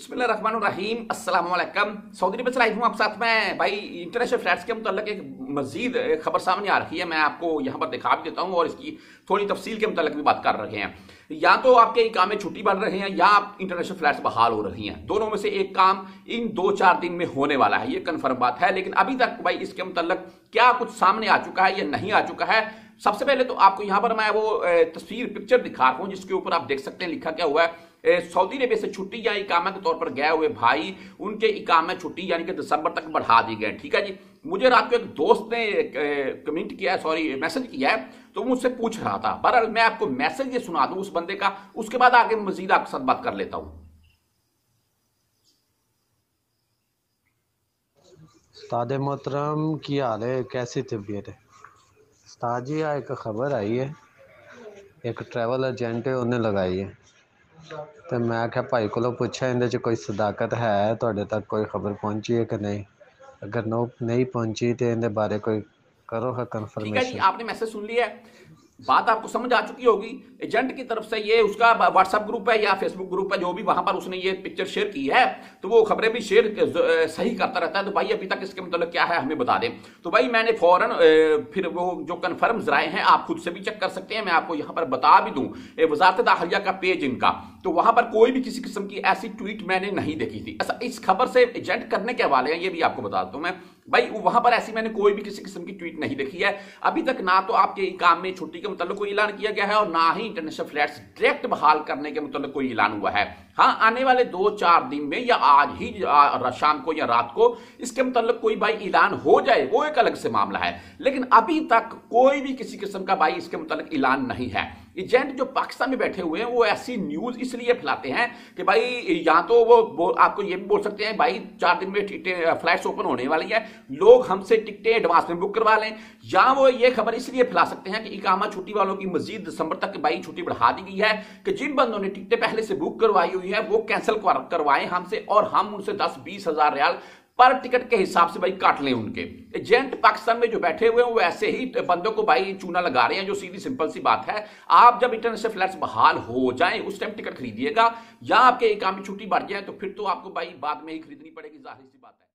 अस्सलाम सऊदी अरब से लाइव हूँ आप साथ में। भाई, इंटरनेशनल फ्लैट्स के मतलब एक मजीद खबर सामने आ रही है। मैं आपको यहाँ पर दिखा भी देता हूँ और इसकी थोड़ी तफसील के मतलब भी बात कर रहे हैं। या तो आपके काम में छुट्टी बढ़ रहे हैं या आप इंटरनेशनल फ्लैट्स बहाल हो रही हैं। दोनों में से एक काम इन दो चार दिन में होने वाला है। ये कन्फर्म बात है। लेकिन अभी तक भाई इसके मतलब क्या कुछ सामने आ चुका है या नहीं आ चुका है? सबसे पहले तो आपको यहाँ पर मैं वो तस्वीर पिक्चर दिखा रहा हूँ, जिसके ऊपर आप देख सकते हैं लिखा क्या हुआ है। सऊदी अरेबिया से छुट्टी या इकामा के तौर पर गए हुए भाई, उनके इकामा छुट्टी यानी कि दिसंबर तक बढ़ा दी गए ठीक है जी? मुझे रात को एक दोस्त ने कमेंट किया है, सॉरी, मैसेज किया है तो मुझसे पूछ रहा था। बहरहाल, मैं आपको मैसेज ये सुना दूँ उस बंदे का, उसके बाद आगे मजीद आपके साथ बात कर लेता हूँ। उस्ताद मोहतरम, की हाल है? कैसी तबीयत है? उस्ताद जी एक खबर आई है। एक ट्रैवल एजेंट है, उन्हें लगाई है। ਤੇ ਮੈਂ ਕਿਹਾ ਭਾਈ ਕੋਲੋਂ ਪੁੱਛਿਆ ਇਹਦੇ 'ਚ ਕੋਈ ਸਦਾਕਤ ਹੈ? ਤੁਹਾਡੇ ਤੱਕ ਕੋਈ ਖਬਰ ਪਹੁੰਚੀ ਹੈ ਕਿ ਨਹੀਂ? ਅਗਰ ਨੋ ਨਹੀਂ ਪਹੁੰਚੀ ਤੇ ਇਹਦੇ ਬਾਰੇ ਕੋਈ ਕਰੋ ਹਾਂ ਕਨਫਰਮੇਸ਼ਨ ਜੀ ਆਪਨੇ ਮੈਸੇਜ ਸੁਣ ਲਿਆ बात आपको समझ आ चुकी होगी। एजेंट की तरफ़ से ये उसका व्हाट्सएप ग्रुप है या फेसबुक ग्रुप है, जो भी वहाँ पर उसने ये पिक्चर शेयर की है तो वो खबरें भी शेयर सही करता रहता है। तो भाई, अभी तक इसके मतलब क्या है, हमें बता दें। तो भाई, मैंने फ़ौरन फिर वो जो कन्फर्म जराए हैं, आप खुद से भी चेक कर सकते हैं। मैं आपको यहाँ पर बता भी दूँ वजारत दाखिलिया का पेज इनका। तो वहाँ पर कोई भी किसी किस्म की ऐसी ट्वीट मैंने नहीं देखी थी। ऐसा इस खबर से एजेंट करने के हवाले हैं, ये भी आपको बता दूँ मैं। भाई, वहाँ पर ऐसी मैंने कोई भी किसी किस्म की ट्वीट नहीं देखी है। अभी तक ना तो आपके काम में छुट्टी के मतलब कोई ऐलान किया गया है और ना ही इंटरनेशनल फ्लैट्स डायरेक्ट बहाल करने के मतलब कोई ऐलान हुआ है। हाँ आने वाले दो चार दिन में या आज ही शाम को या रात को इसके मतलब कोई भाई ऐलान हो जाए, वो एक अलग से मामला है। लेकिन अभी तक कोई भी किसी किस्म का भाई इसके मतलब ऐलान नहीं है। एजेंट जो पाकिस्तान में बैठे हुए हैं वो ऐसी न्यूज़ इसलिए फैलाते हैं कि भाई यहाँ तो वो, आपको ये भी बोल सकते हैं भाई चार दिन में फ्लाइट्स ओपन होने वाली है लोग हमसे टिकटें एडवांस में बुक करवा लें। या वो ये खबर इसलिए फैला सकते हैं कि इकामा छुट्टी वालों की मजीद दिसंबर तक भाई छुट्टी बढ़ा दी गई है कि जिन बंदों ने टिकटें पहले से बुक करवाई हुई है वो कैंसिल करवाएँ हमसे और हम उनसे दस बीस हज़ार रियाल पर टिकट के हिसाब से भाई काट लें उनके। एजेंट पाकिस्तान में जो बैठे हुए हैं, वो ऐसे ही बंदों को भाई चूना लगा रहे हैं, जो सीधी सिंपल सी बात है। आप जब इंटरनेशनल फ्लैट्स बहाल हो जाए, उस टाइम टिकट खरीदिएगा। या आपके एक काम छुट्टी बढ़ जाए तो फिर तो आपको भाई बाद में ही खरीदनी पड़ेगी, ज़ाहिर सी बात है।